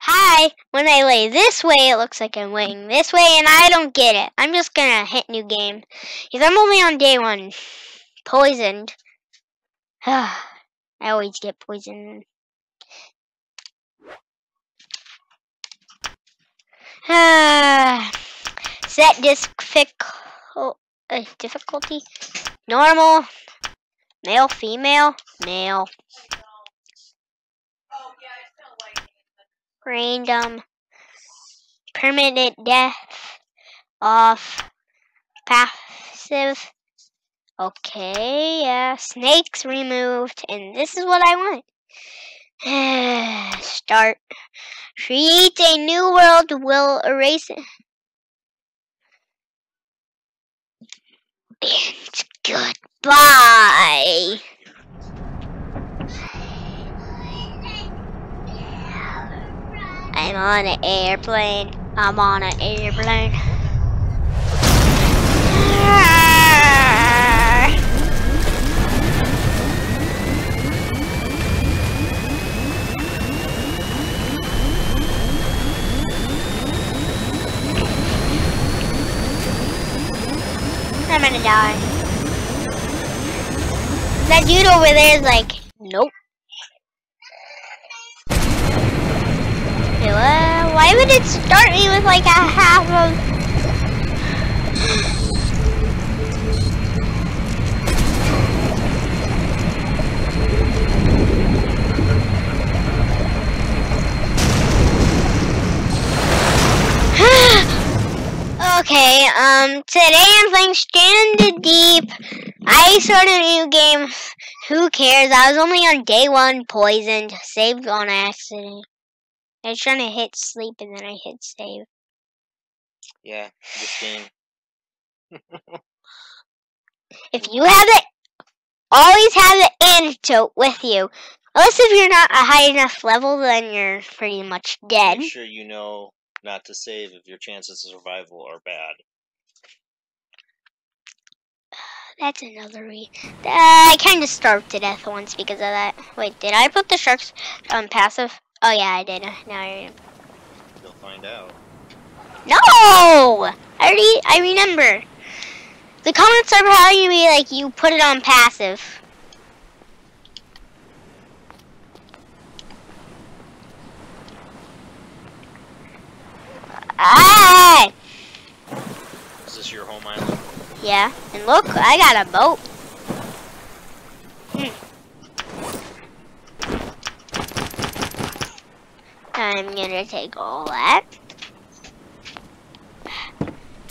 Hi! When I lay this way, it looks like I'm laying this way, and I don't get it. I'm just gonna hit new game. Because I'm only on day one. Poisoned. I always get poisoned. Set difficult, uh, difficulty. Normal. Male, female, male. Random. Permanent death. Off. Passive. Okay, yeah. Snakes removed. And this is what I want. Start. Create a new world will erase it. And goodbye. I'm on an airplane. I'm on an airplane. I'm gonna die. That dude over there is like, nope. Why would it start me with like a half of... Okay, um, today I'm playing Stranded Deep. I started a new game. Who cares? I was only on day one, poisoned, saved on accident. I was trying to hit sleep and then I hit save. Yeah, this game. If you have it, always have the antidote with you. Unless if you're not a high enough level, then you're pretty much dead. Make sure you know not to save if your chances of survival are bad. That's another re. Uh, I kind of starved to death once because of that. Wait, did I put the sharks on passive? Oh yeah, I did. Now I You'll find out. No! I already. I remember. The comments are you be like you put it on passive. Ah! Is this your home island? Yeah, and look, I got a boat. I'm gonna take all that.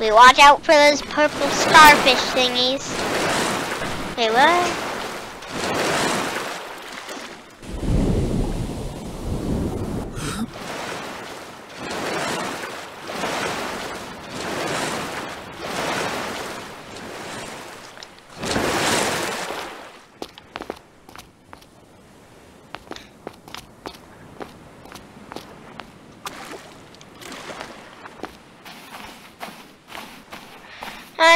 We watch out for those purple starfish thingies. Wait, what?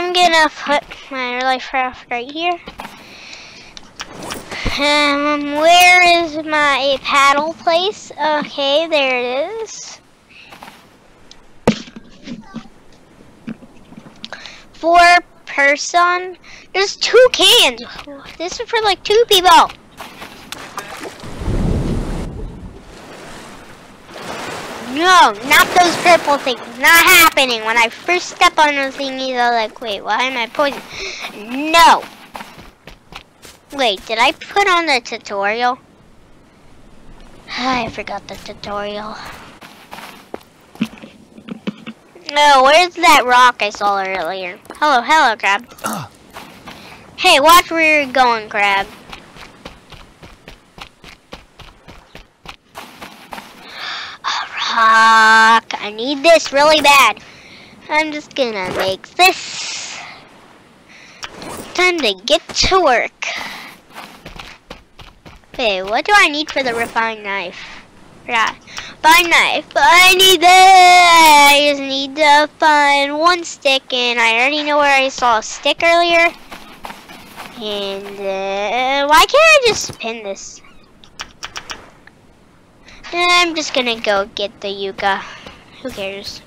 I'm gonna put my life raft right here. Um, where is my paddle place? Okay, there it is. Four person. There's two cans. This is for like two people. No, not those purple things. Not happening. When I first step on those thingies, I was like, wait, why am I poisoned? No. Wait, did I put on the tutorial? I forgot the tutorial. No, where's that rock I saw earlier? Hello, hello, crab. Ah. Hey, watch where you're going, crab. Rock. I need this really bad. I'm just gonna make this. Time to get to work. Okay, what do I need for the refined knife? Yeah, refined knife. I need that. I just need to find one stick, and I already know where I saw a stick earlier. And uh, why can't I just pin this? I'm just gonna go get the yucca. Who cares?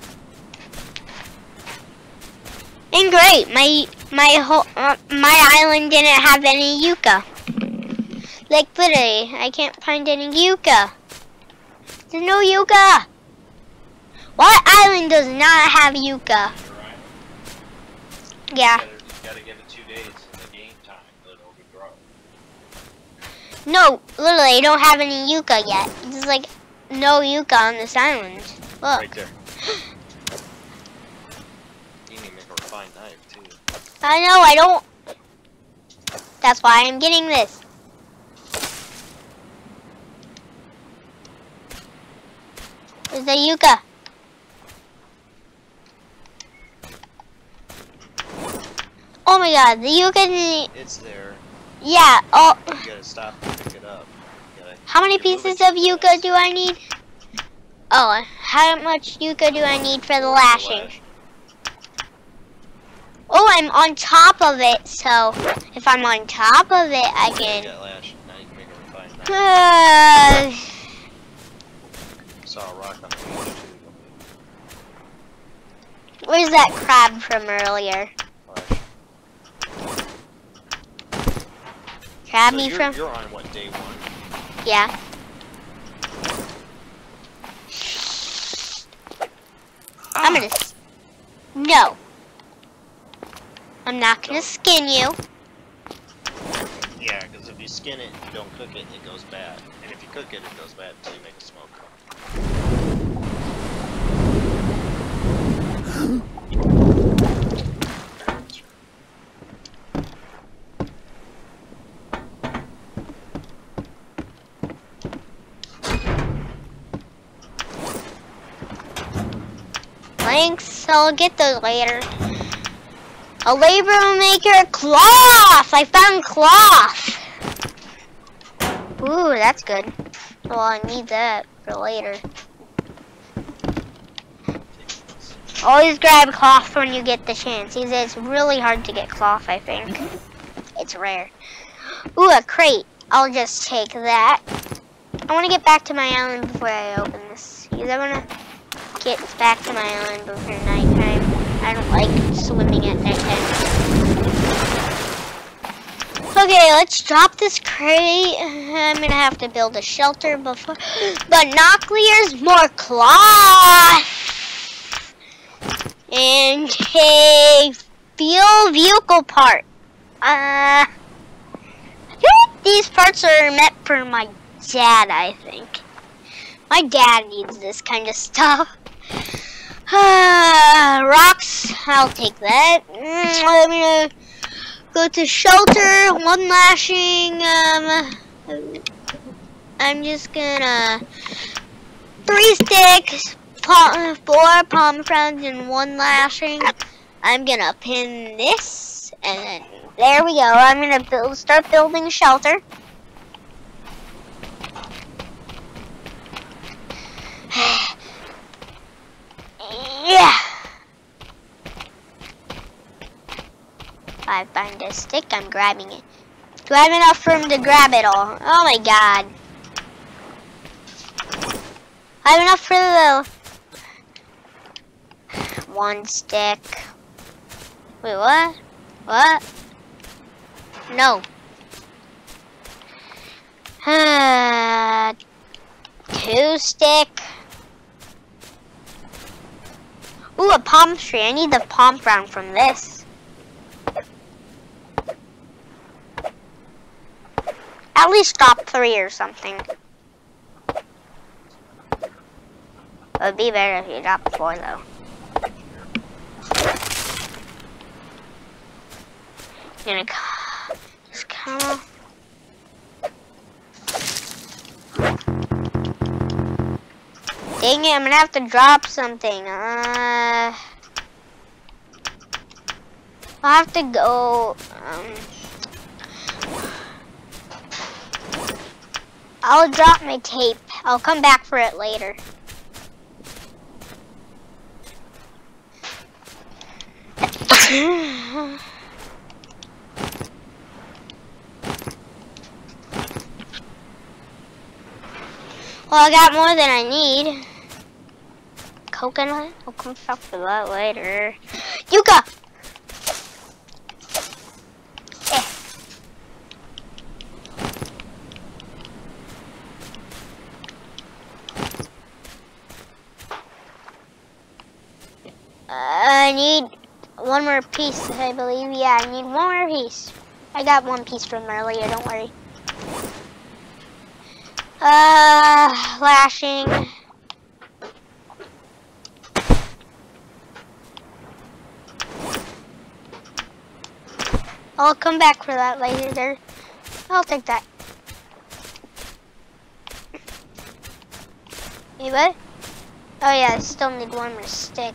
And great, my my whole uh, my island didn't have any yucca. Like literally, I can't find any yucca. There's no yucca. What island does not have yucca? Yeah. You gotta give it two days in the game time, then it'll grow. No, literally, I don't have any yucca yet. There's like no yucca on this island. Look. Right there. You need to make a refined knife too. I know, I don't. That's why I'm getting this. Where's the yucca? Oh my god, the yucca. It's there. Yeah, oh. You gotta stop and pick it up. How many pieces of yucca do I need? Oh, how much yucca do I need for the lashing? Oh, I'm on top of it, so if I'm on top of it, I can. got lash. Now you can make a refined knife. Uh, Saw a rock on the where's that crab from earlier? Crab So me you're, from? you're on what day one? Yeah. I'm ah. gonna. No. I'm not gonna skin you. Yeah, because if you skin it you don't cook it, it goes bad. And if you cook it, it goes bad until you make a smoke. I'll get those later. A labor maker cloth. I found cloth. Ooh, that's good. Well, I need that for later. Always grab cloth when you get the chance. It's- It's really hard to get cloth, I think. Mm-hmm. It's rare. Ooh, a crate. I'll just take that. I want to get back to my island before I open this. Because I want to get back to my island before nighttime. I don't like swimming at nighttime. Okay, let's drop this crate. I'm gonna have to build a shelter before. But Knocklear's more cloth and a fuel vehicle part. Uh, these parts are meant for my dad. I think my dad needs this kind of stuff. Uh, rocks, I'll take that. I'm gonna go to shelter, one lashing. Um, I'm just gonna three sticks, palm, four palm fronds, and one lashing. I'm gonna pin this, and then there we go. I'm gonna build, start building shelter. Yeah. If I find a stick, I'm grabbing it. Do I have enough room to grab it all? Oh my god. I have enough for the one stick. Wait, what? What? No. Uh, two stick. Ooh, a palm tree. I need the palm frond from this. At least drop three or something. It would be better if you dropped four, though. Gonna just come. Dang it, I'm gonna have to drop something. Uh, I'll have to go. Um, I'll drop my tape. I'll come back for it later. Well, I got more than I need. Coconut? I'll come back for that later. Yucca! I need one more piece, I believe. Yeah, I need one more piece. I got one piece from earlier, don't worry. Uh, lashing. I'll come back for that later. I'll take that. You what? Oh yeah, I still need one more stick.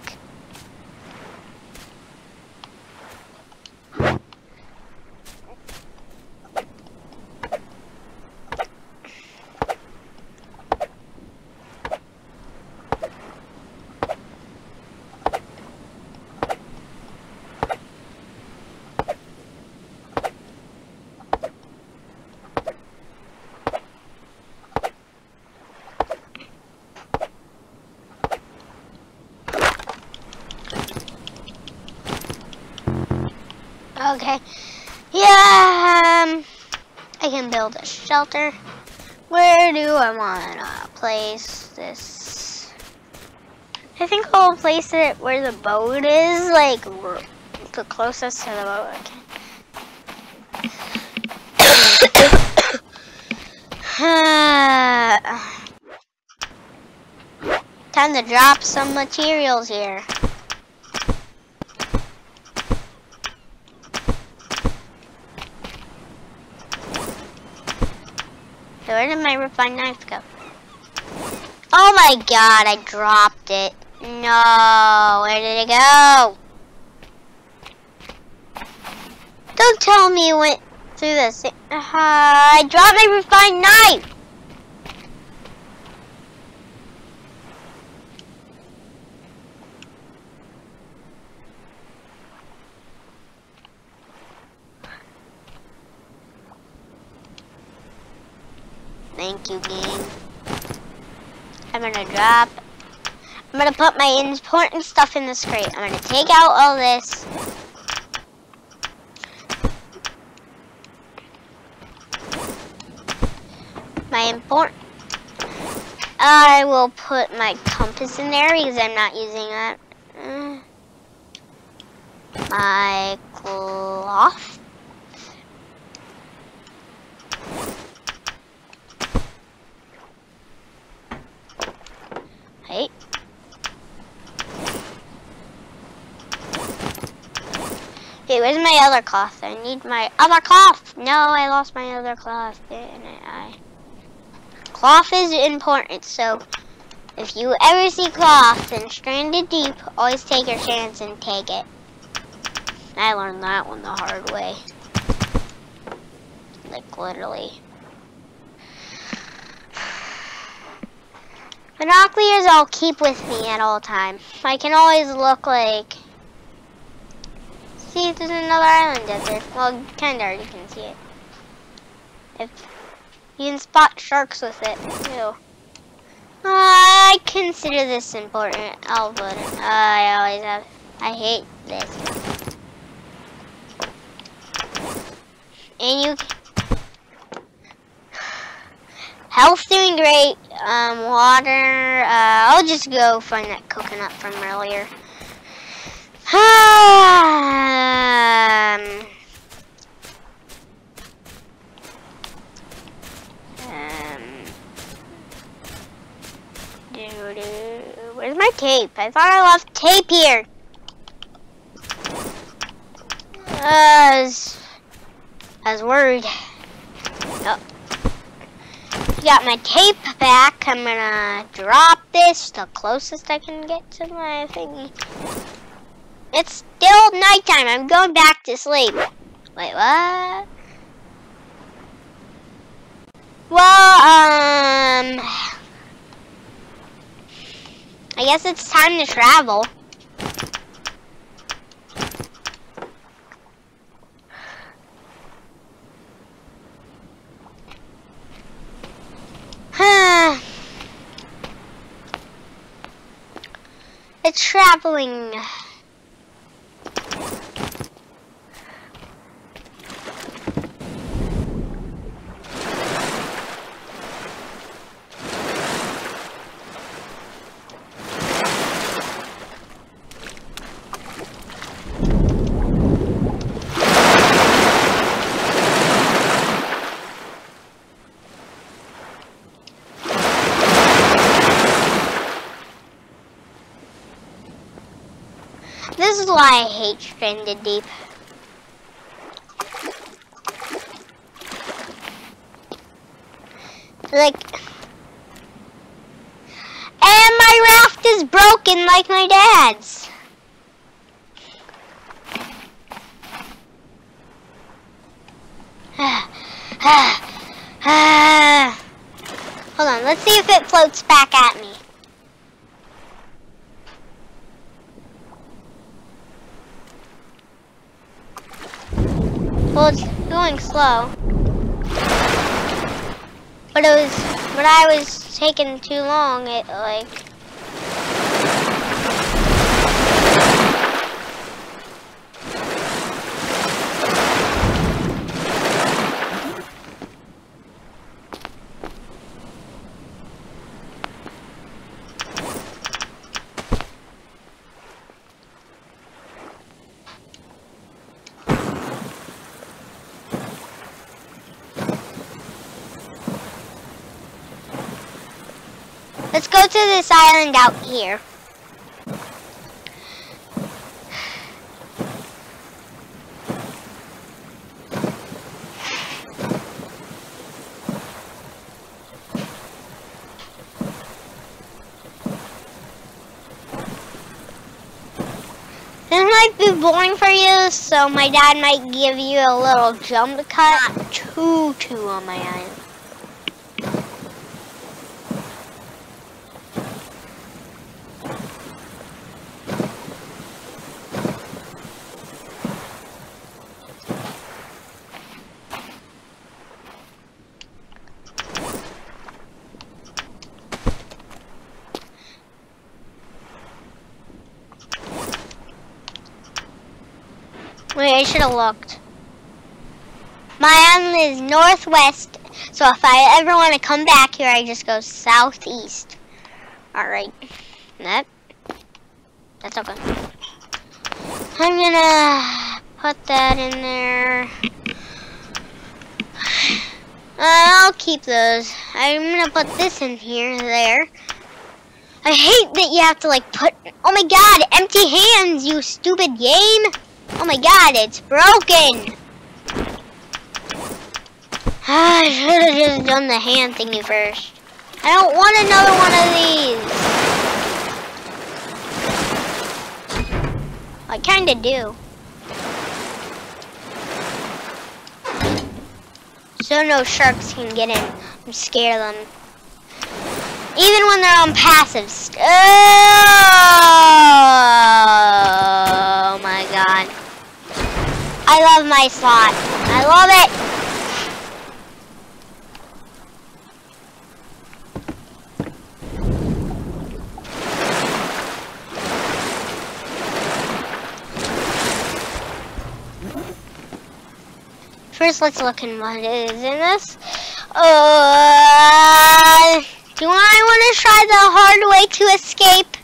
Okay. Yeah, um, I can build a shelter. Where do I want to place this? I think I'll place it where the boat is, like the closest to the boat can. Time to drop some materials here. Where did my refined knife go? Oh my god, I dropped it. No, where did it go? Don't tell me it went through this. Uh, I dropped my refined knife. Thank you, game. I'm gonna drop. I'm gonna put my important stuff in this crate. I'm gonna take out all this. My important. I will put my compass in there because I'm not using that. Uh, my cloth. Hey. Okay, where's my other cloth? I need my other cloth. No, I lost my other cloth. I? Cloth is important, so if you ever see cloth in Stranded Deep, always take your chance and take it. I learned that one the hard way. Like, literally. Binoculars I'll keep with me at all times. I can always look like... See if there's another island out there. Well, kinda, you can see it. If You can spot sharks with it, too. I consider this important. I always have. I hate this. And you Health doing great. Um, water. Uh, I'll just go find that coconut from earlier. Um, um, doo -doo. Where's my tape? I thought I left tape here. Uh, I was worried. Oh got my tape back. I'm gonna drop this the closest I can get to my thingy. It's still nighttime. I'm going back to sleep. Wait, what? Well, um... I guess it's time to travel. it's traveling. Why I hate Stranded Deep. Like, and my raft is broken like my dad's. Hold on, let's see if it floats back at me. Well, it's going slow. But it was, when I was taking too long, it like... Let's go to this island out here. This might be boring for you, so my dad might give you a little jump cut. Not too, too on my island. Have looked. My island is northwest, so if I ever want to come back here, I just go southeast. Alright. That, that's okay. I'm gonna put that in there. Uh, I'll keep those. I'm gonna put this in here, there. I hate that you have to like put, oh my god, empty hands, you stupid game. Oh my god, it's broken! I should have just done the hand thingy first. I don't want another one of these. I kinda do. So no sharks can get in and scare them. Even when they're on passive. Oh. I love my slot. I love it. First, let's look in what is in this. Uh, do I want to try the hard way to escape?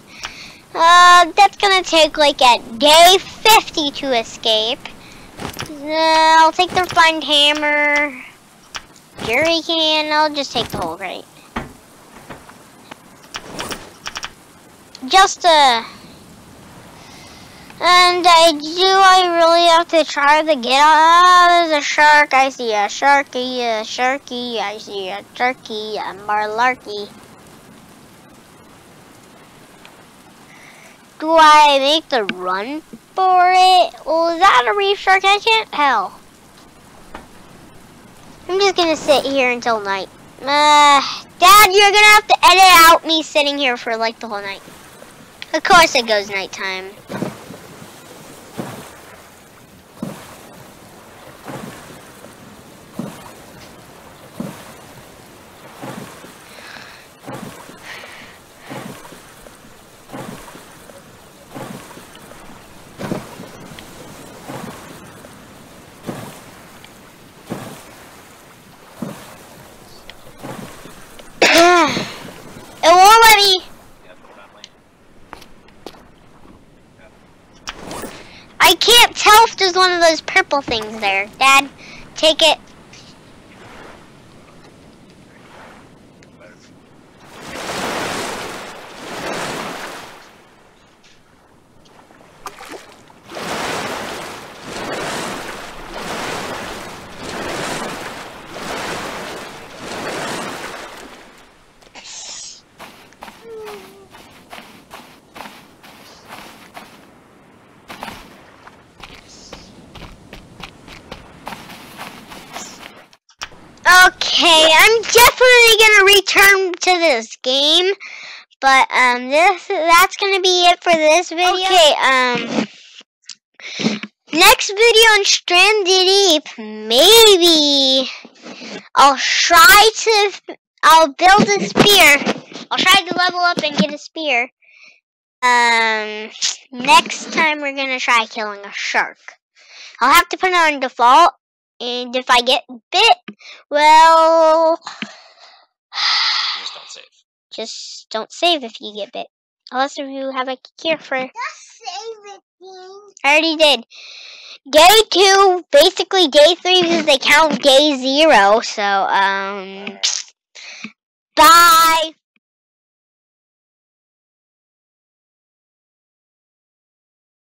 Uh, that's gonna take like at day 50 to escape. Uh, I'll take the refined hammer. Jerry can. I'll just take the whole crate. Just uh and I do I really have to try to get out? Oh, there's a shark. I see a sharky, a sharky. I see a turkey, a marlarky. Do I make the run for it? Well, is that a reef shark? I can't tell. I'm just gonna sit here until night. Uh, Dad, you're gonna have to edit out me sitting here for like the whole night. Of course it goes nighttime. Purple things there. Dad, take it. Okay, I'm definitely gonna return to this game, but um, this that's gonna be it for this video. Okay, um, next video on Stranded Deep, maybe I'll try to, I'll build a spear. I'll try to level up and get a spear. Um, next time we're gonna try killing a shark. I'll have to put it on default and if I get bit, well, Just don't save. just don't save if you get bit. Unless if you have a cure for. Just save it. I already did. Day two, basically day three because they count day zero. So, um, bye.